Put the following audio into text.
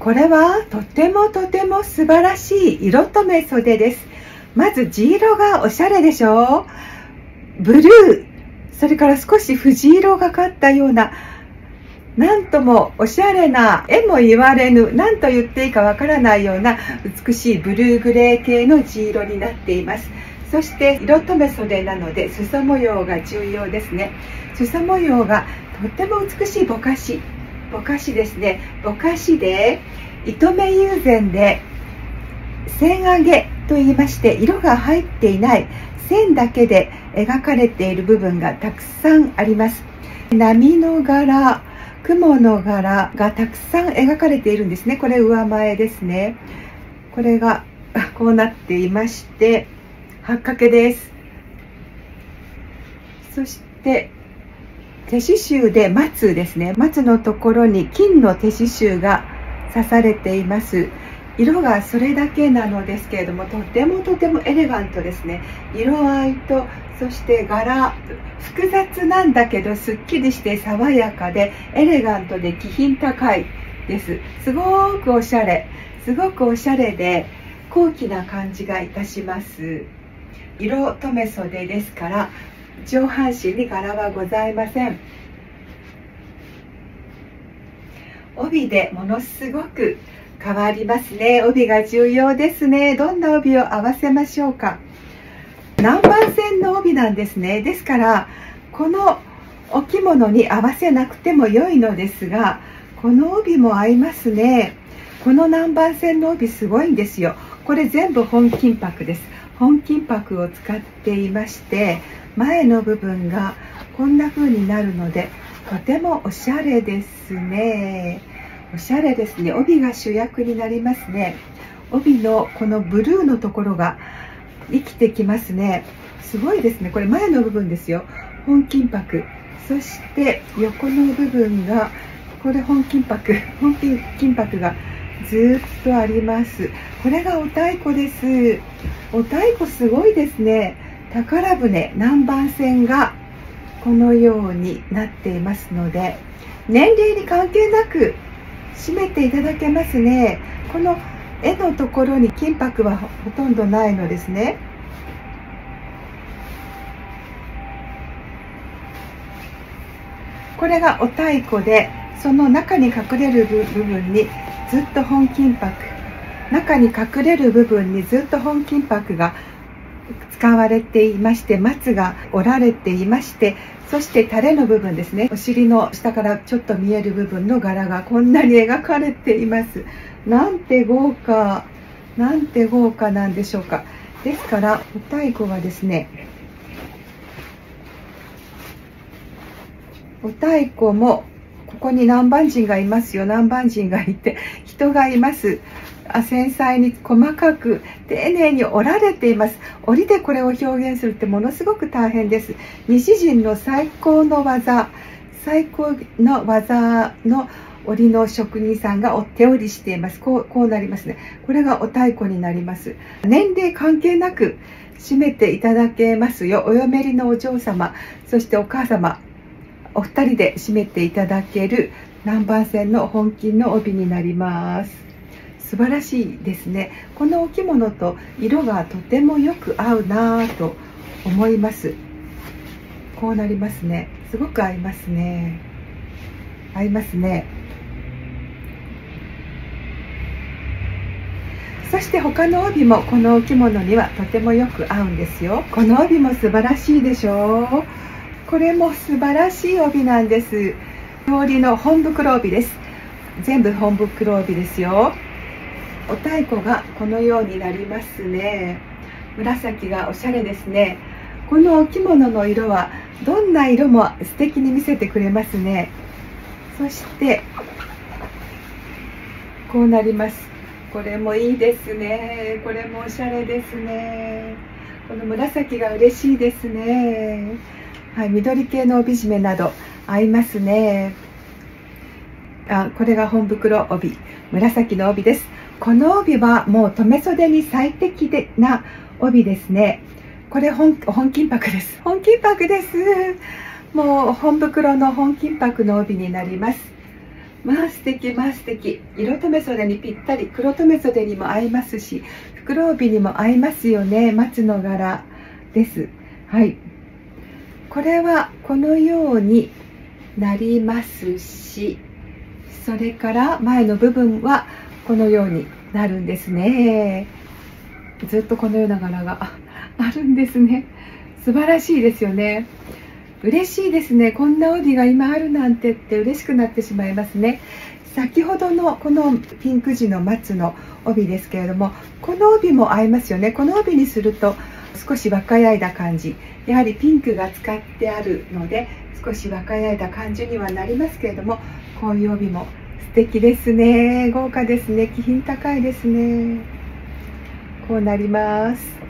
これはとてもとても素晴らしい色留め袖です。まず地色がおしゃれでしょブルー、それから少し藤色がかったような、なんともおしゃれな、絵も言われぬ、何と言っていいかわからないような美しいブルーグレー系の地色になっています。そして色留め袖なので裾模様が重要ですね。裾模様がとっても美しいぼかしぼかしですね。ぼかしで糸目友禅で線上げと言いまして色が入っていない線だけで描かれている部分がたくさんあります。波の柄雲の柄がたくさん描かれているんですね。これ上前ですね。これが こうなっていまして八掛です。そして手刺繍で松ですね。松のところに金の手刺繍が刺されています。色がそれだけなのですけれどもとてもとてもエレガントですね。色合いとそして柄複雑なんだけどすっきりして爽やかでエレガントで気品高いです。すごくおしゃれ。すごくおしゃれで高貴な感じがいたします。色留め袖ですから上半身に柄はございません。帯でものすごく変わりますね。帯が重要ですね。どんな帯を合わせましょうか。南蛮線の帯なんですね。ですからこのお着物に合わせなくても良いのですがこの帯も合いますね。この南蛮線の帯すごいんですよ。これ全部本金箔です。本金箔を使っていまして前の部分がこんな風になるのでとてもおしゃれですね。おしゃれですね。帯が主役になりますね。帯のこのブルーのところが生きてきますね。すごいですね。これ前の部分ですよ。本金箔。そして横の部分がこれ本金箔。本金箔がずっとあります。これがお太鼓です。お太鼓すごいですね。宝船南蛮線がこのようになっていますので年齢に関係なく締めていただけますね。この絵のところに金箔はほとんどないのですね。これがお太鼓でその中に隠れる部分にずっと本金箔中に隠れる部分にずっと本金箔が使われていまして松が折られていましてそしてタレの部分ですね。お尻の下からちょっと見える部分の柄がこんなに描かれています。なんて豪華なんて豪華なんでしょうか。ですからお太鼓はですねお太鼓もここに南蛮人がいますよ。南蛮人がいて人がいます。繊細に細かく丁寧に折られています。折りでこれを表現するってものすごく大変です。西人の最高の技最高の技の織の職人さんが手織りしています。こうこうなりますね。これがお太鼓になります。年齢関係なく締めていただけますよ。お嫁入りのお嬢様そしてお母様お二人で締めていただける南蛮線の本金の帯になります。素晴らしいですね。このお着物と色がとてもよく合うなぁと思います。こうなりますね。すごく合いますね。合いますね。そして他の帯もこのお着物にはとてもよく合うんですよ。この帯も素晴らしいでしょう。これも素晴らしい帯なんです。通りの本袋帯です。全部本袋帯ですよ。お太鼓がこのようになりますね。紫がおしゃれですね。このお着物の色はどんな色も素敵に見せてくれますね。そしてこうなります。これもいいですね。これもおしゃれですね。この紫が嬉しいですね。はい緑系の帯締めなど合いますね。あこれが本袋帯。紫の帯です。この帯はもう留め袖に最適でな帯ですね。これ本本金箔です。本金箔です。もう本袋の本金箔の帯になります。まあ素敵まあ素敵。色留め袖にぴったり。黒留め袖にも合いますし袋帯にも合いますよね。松の柄です。はい。これはこのようになりますしそれから前の部分はこのようになるんですね。ずっとこのような柄があるんですね。素晴らしいですよね。嬉しいですね。こんな帯が今あるなんてって嬉しくなってしまいますね。先ほどのこのピンク地の松の帯ですけれどもこの帯も合いますよね。この帯にすると少し若い間感じ。やはりピンクが使ってあるので少し若い間感じにはなりますけれどもこういう帯も素敵ですね。豪華ですね。気品高いですね。こうなります。